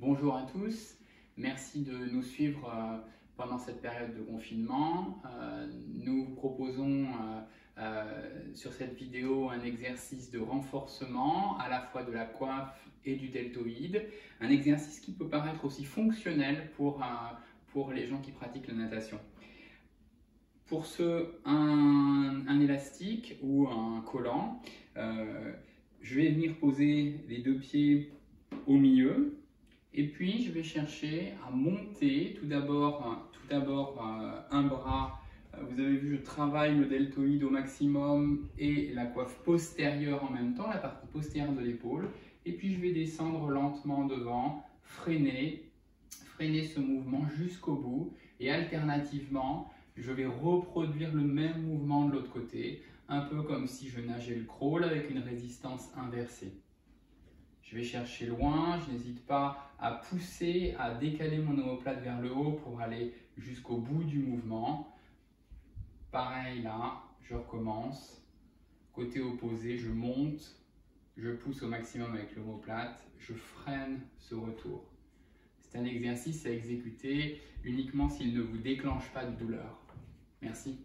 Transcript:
Bonjour à tous, merci de nous suivre euh, pendant cette période de confinement. Euh, nous proposons euh, sur cette vidéo un exercice de renforcement à la fois de la coiffe et du deltoïde, un exercice qui peut paraître aussi fonctionnel pour, les gens qui pratiquent la natation. Pour ce, un élastique ou un collant, je vais venir poser les deux pieds au milieu et puis, je vais chercher à monter tout d'abord tout d'abord euh, un bras. Euh, vous avez vu, je travaille le deltoïde au maximum et la coiffe postérieure en même temps, la partie postérieure de l'épaule. Et puis, je vais descendre lentement devant, freiner, freiner ce mouvement jusqu'au bout. Et alternativement, je vais reproduire le même mouvement de l'autre côté, un peu comme si je nageais le crawl avec une résistance inversée. Je vais chercher loin, je n'hésite pas à pousser, à décaler mon omoplate vers le haut pour aller jusqu'au bout du mouvement. Pareil là, je recommence. Côté opposé, je monte, je pousse au maximum avec l'omoplate, je freine ce retour. C'est un exercice à exécuter uniquement s'il ne vous déclenche pas de douleur. Merci.